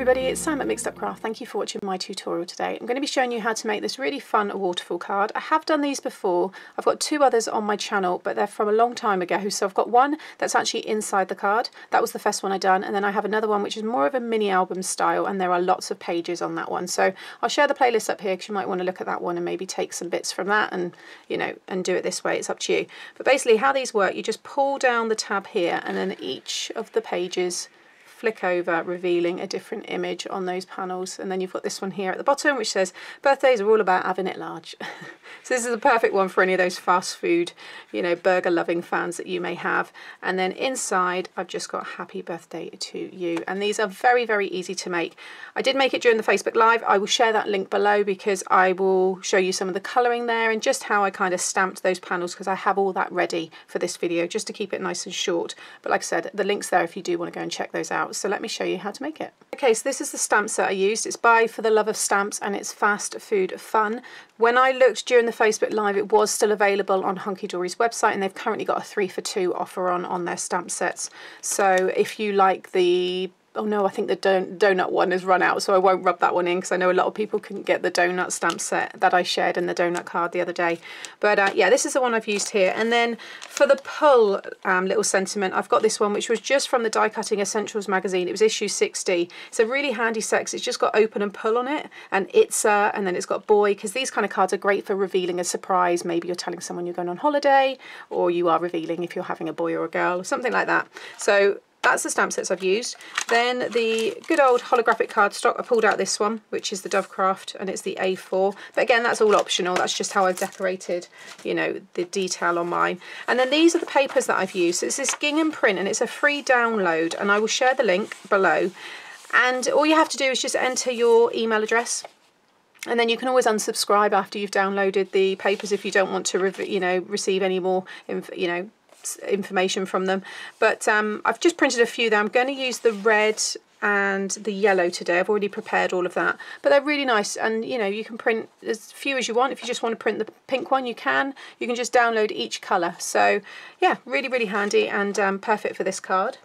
everybody, it's Sam at Mixed Up Craft. Thank you for watching my tutorial today. I'm going to be showing you how to make this really fun waterfall card. I have done these before. I've got two others on my channel, but they're from a long time ago. So I've got one that's actually inside the card. That was the first one I done. And then I have another one which is more of a mini album style and there are lots of pages on that one. So I'll share the playlist up here because you might want to look at that one and maybe take some bits from that and, you know, and do it this way. It's up to you. But basically how these work, you just pull down the tab here and then each of the pages flick over revealing a different image on those panels. And then you've got this one here at the bottom which says birthdays are all about having it large. So this is the perfect one for any of those fast food you know burger loving fans that you may have. And then inside I've just got happy birthday to you. And these are very very easy to make. I did make it during the Facebook live. I will share that link below because I will show you some of the colouring there and just how I kind of stamped those panels because I have all that ready for this video just to keep it nice and short. But like I said the links there if you do want to go and check those out out so let me show you how to make it. Okay so this is the stamp set I used it's by For the Love of Stamps and it's Fast Food Fun. When I looked during the Facebook Live it was still available on Hunkydory's website and they've currently got a three for two offer on on their stamp sets so if you like the oh no, I think the don donut one has run out, so I won't rub that one in because I know a lot of people couldn't get the donut stamp set that I shared in the donut card the other day. But uh, yeah, this is the one I've used here. And then for the pull um, little sentiment, I've got this one, which was just from the Die Cutting Essentials magazine. It was issue 60. It's a really handy set it's just got open and pull on it, and it's uh, and then it's got boy, because these kind of cards are great for revealing a surprise. Maybe you're telling someone you're going on holiday, or you are revealing if you're having a boy or a girl, or something like that. So that's the stamp sets I've used. Then the good old holographic cardstock, I pulled out this one, which is the Dovecraft, and it's the A4. But again, that's all optional. That's just how I've decorated, you know, the detail on mine. And then these are the papers that I've used. So it's this gingham print, and it's a free download, and I will share the link below. And all you have to do is just enter your email address and then you can always unsubscribe after you've downloaded the papers if you don't want to you know receive any more you know information from them. But um, I've just printed a few there. I'm going to use the red and the yellow today. I've already prepared all of that. But they're really nice and you know you can print as few as you want. If you just want to print the pink one you can. You can just download each colour. So yeah, really really handy and um, perfect for this card.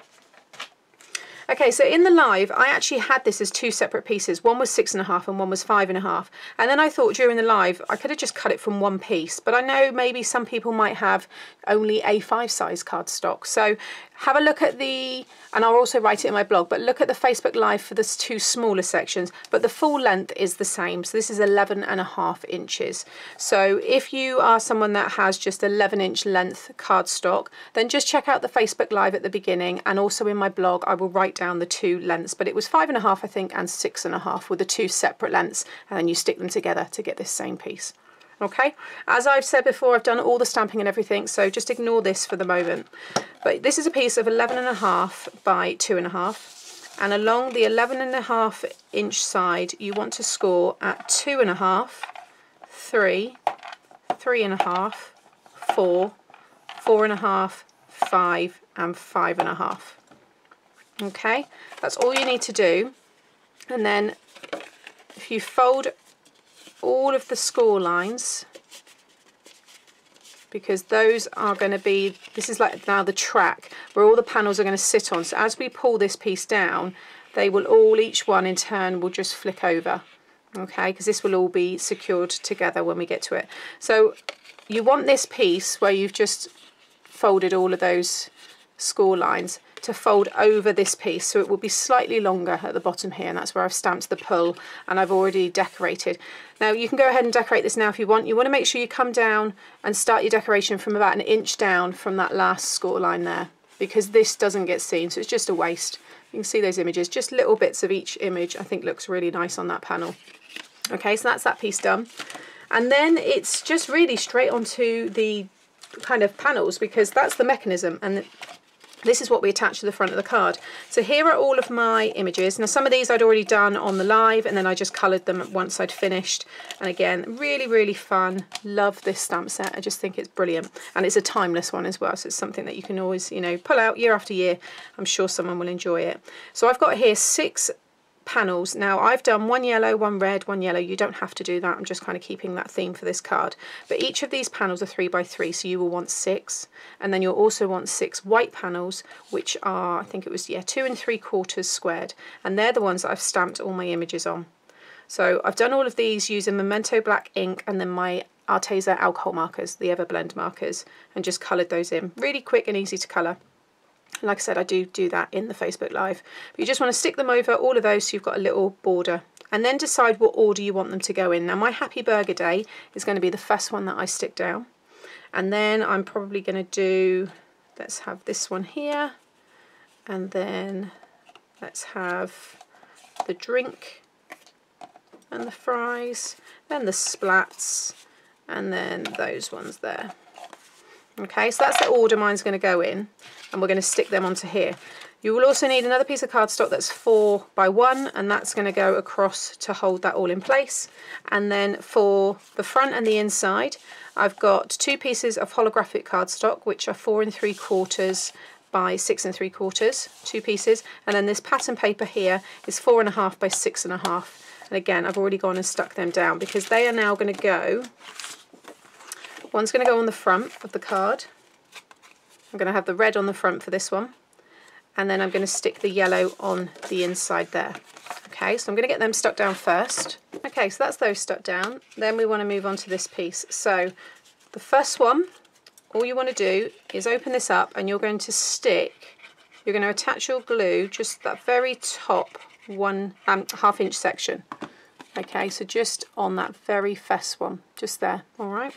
Okay, so in the live, I actually had this as two separate pieces. One was six and a half and one was five and a half. And then I thought during the live, I could have just cut it from one piece. But I know maybe some people might have only A5 size cardstock. So have a look at the, and I'll also write it in my blog, but look at the Facebook Live for the two smaller sections, but the full length is the same. So this is 11 and a half inches. So if you are someone that has just 11 inch length cardstock, then just check out the Facebook Live at the beginning and also in my blog, I will write down the two lengths, but it was five and a half, I think, and six and a half with the two separate lengths, and then you stick them together to get this same piece. Okay, as I've said before, I've done all the stamping and everything, so just ignore this for the moment. But this is a piece of 11 and a half by two and a half, and along the 11 and a half inch side, you want to score at two and a half, three, three and a half, four, four and a half, five, and five and a half. Okay, that's all you need to do. And then if you fold all of the score lines because those are going to be, this is like now the track where all the panels are going to sit on. So as we pull this piece down, they will all, each one in turn will just flick over. Okay, because this will all be secured together when we get to it. So you want this piece where you've just folded all of those score lines to fold over this piece so it will be slightly longer at the bottom here and that's where I've stamped the pull and I've already decorated. Now you can go ahead and decorate this now if you want. You want to make sure you come down and start your decoration from about an inch down from that last score line there because this doesn't get seen so it's just a waste. You can see those images, just little bits of each image I think looks really nice on that panel. Okay, so that's that piece done. And then it's just really straight onto the kind of panels because that's the mechanism and this is what we attach to the front of the card. So here are all of my images. Now some of these I'd already done on the live and then I just coloured them once I'd finished. And again, really, really fun. Love this stamp set. I just think it's brilliant. And it's a timeless one as well. So it's something that you can always, you know, pull out year after year. I'm sure someone will enjoy it. So I've got here six panels. Now I've done one yellow, one red, one yellow. You don't have to do that. I'm just kind of keeping that theme for this card. But each of these panels are three by three, so you will want six. And then you'll also want six white panels, which are, I think it was, yeah, two and three quarters squared. And they're the ones that I've stamped all my images on. So I've done all of these using Memento black ink and then my Arteza alcohol markers, the Everblend markers, and just coloured those in. Really quick and easy to colour. Like I said, I do do that in the Facebook Live. But you just want to stick them over all of those so you've got a little border. And then decide what order you want them to go in. Now my Happy Burger Day is going to be the first one that I stick down. And then I'm probably going to do, let's have this one here. And then let's have the drink and the fries, then the splats, and then those ones there. Okay, so that's the order mine's going to go in, and we're going to stick them onto here. You will also need another piece of cardstock that's four by one, and that's going to go across to hold that all in place. And then for the front and the inside, I've got two pieces of holographic cardstock, which are four and three quarters by six and three quarters, two pieces. And then this pattern paper here is four and a half by six and a half. And again, I've already gone and stuck them down because they are now going to go, one's going to go on the front of the card. I'm going to have the red on the front for this one. And then I'm going to stick the yellow on the inside there. Okay, so I'm going to get them stuck down first. Okay, so that's those stuck down. Then we want to move on to this piece. So the first one, all you want to do is open this up and you're going to stick, you're going to attach your glue just that very top one um, half inch section. Okay, so just on that very first one, just there, all right?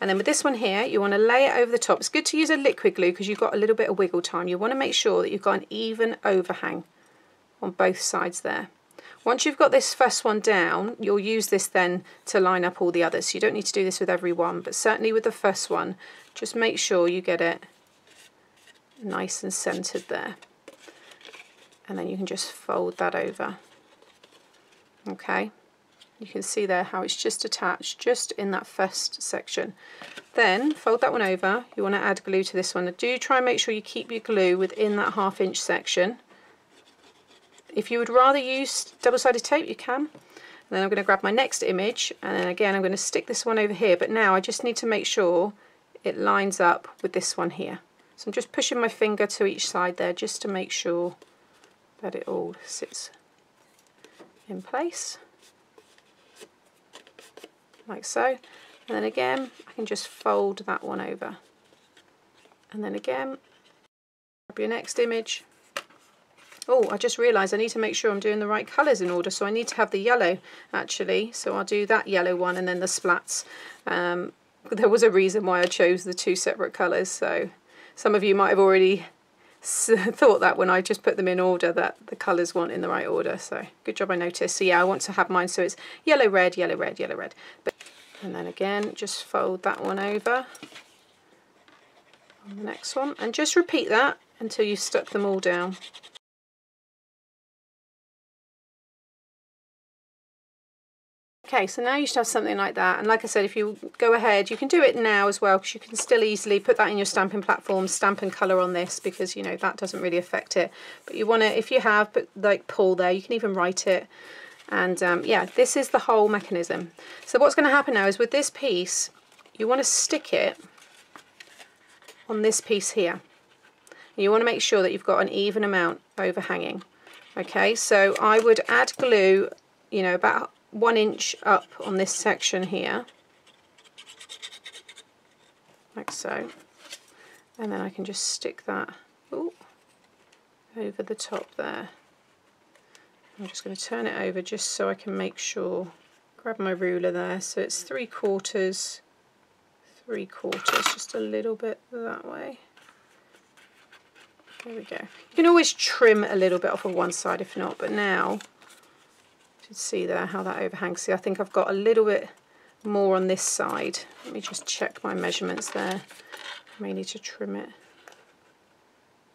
And then with this one here, you want to lay it over the top. It's good to use a liquid glue because you've got a little bit of wiggle time. You want to make sure that you've got an even overhang on both sides there. Once you've got this first one down, you'll use this then to line up all the others. So you don't need to do this with every one, but certainly with the first one, just make sure you get it nice and centered there and then you can just fold that over okay you can see there how it's just attached just in that first section. Then fold that one over. You want to add glue to this one. Do try and make sure you keep your glue within that half inch section. If you would rather use double-sided tape you can. And then I'm going to grab my next image and then again I'm going to stick this one over here. But now I just need to make sure it lines up with this one here. So I'm just pushing my finger to each side there just to make sure that it all sits in place like so. And then again I can just fold that one over. And then again grab your next image. Oh I just realized I need to make sure I'm doing the right colors in order so I need to have the yellow actually. So I'll do that yellow one and then the splats. Um, there was a reason why I chose the two separate colors so some of you might have already thought that when I just put them in order that the colours weren't in the right order so good job I noticed. So yeah I want to have mine so it's yellow red yellow red yellow red. But and then again just fold that one over on the next one and just repeat that until you've stuck them all down Okay, so now you should have something like that. And like I said, if you go ahead, you can do it now as well because you can still easily put that in your stamping platform, stamp and colour on this because, you know, that doesn't really affect it. But you want to, if you have, put like pull there, you can even write it. And um, yeah, this is the whole mechanism. So what's going to happen now is with this piece, you want to stick it on this piece here. And you want to make sure that you've got an even amount overhanging. Okay, so I would add glue, you know, about one inch up on this section here. Like so. And then I can just stick that ooh, over the top there. I'm just going to turn it over just so I can make sure grab my ruler there. So it's three quarters three quarters just a little bit that way. There we go. You can always trim a little bit off of one side if not but now can see there how that overhangs. See, I think I've got a little bit more on this side. Let me just check my measurements there. I may need to trim it.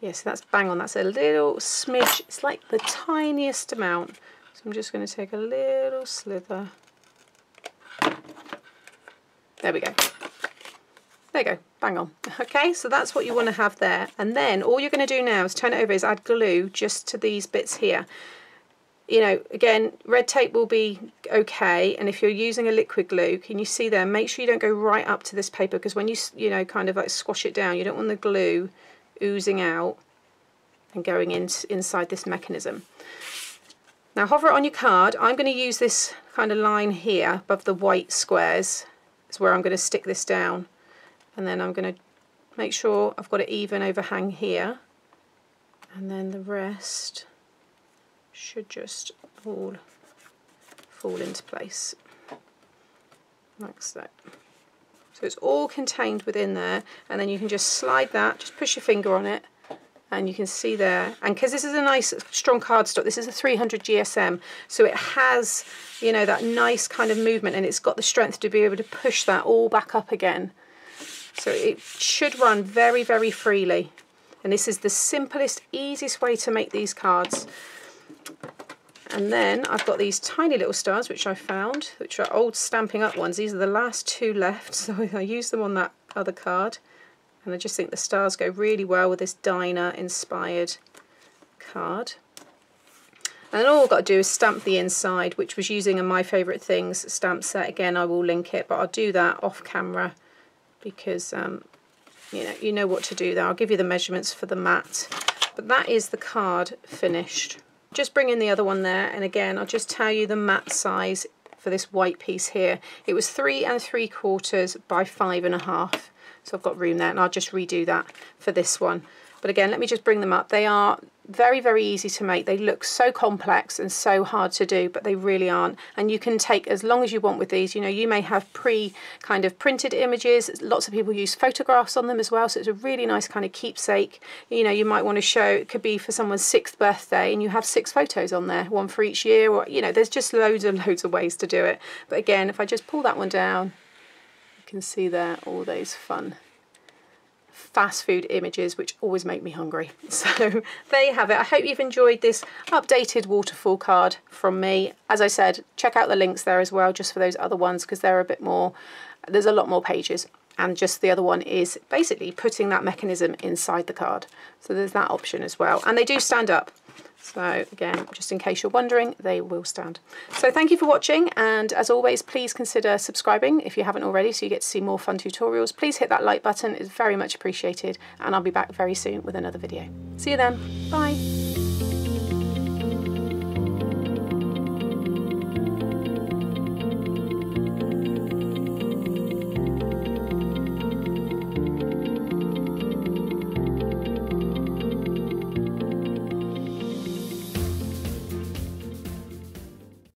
Yes, yeah, so that's bang on. That's a little smidge. It's like the tiniest amount. So I'm just going to take a little slither. There we go. There you go, bang on. Okay, so that's what you want to have there. And then all you're going to do now is turn it over is add glue just to these bits here you know, again, red tape will be okay. And if you're using a liquid glue, can you see there, make sure you don't go right up to this paper because when you, you know, kind of like squash it down, you don't want the glue oozing out and going in, inside this mechanism. Now hover it on your card. I'm going to use this kind of line here above the white squares. Is where I'm going to stick this down. And then I'm going to make sure I've got it even overhang here. And then the rest should just all fall into place like so. So it's all contained within there and then you can just slide that, just push your finger on it and you can see there. And because this is a nice strong cardstock this is a 300 GSM so it has you know that nice kind of movement and it's got the strength to be able to push that all back up again. So it should run very very freely. And this is the simplest easiest way to make these cards and then I've got these tiny little stars which I found which are old Stampin' Up ones these are the last two left so I used them on that other card and I just think the stars go really well with this diner inspired card. And then all I've got to do is stamp the inside, which was using a My Favourite Things stamp set. Again, I will link it, but I'll do that off camera because um, you know you know what to do there. I'll give you the measurements for the mat. But that is the card finished. Just bring in the other one there, and again, I'll just tell you the mat size for this white piece here. It was three and three quarters by five and a half. So I've got room there and I'll just redo that for this one. But again, let me just bring them up. They are very, very easy to make. They look so complex and so hard to do, but they really aren't. And you can take as long as you want with these. You know, you may have pre kind of printed images. Lots of people use photographs on them as well. So it's a really nice kind of keepsake. You know, you might want to show, it could be for someone's sixth birthday and you have six photos on there, one for each year or, you know, there's just loads and loads of ways to do it. But again, if I just pull that one down, you can see there all those fun fast food images which always make me hungry. So there you have it. I hope you've enjoyed this updated waterfall card from me. As I said, check out the links there as well just for those other ones because they're a bit more, there's a lot more pages and just the other one is basically putting that mechanism inside the card. So there's that option as well. And they do stand up. So again, just in case you're wondering, they will stand. So thank you for watching. And as always, please consider subscribing if you haven't already, so you get to see more fun tutorials. Please hit that like button, it's very much appreciated. And I'll be back very soon with another video. See you then, bye.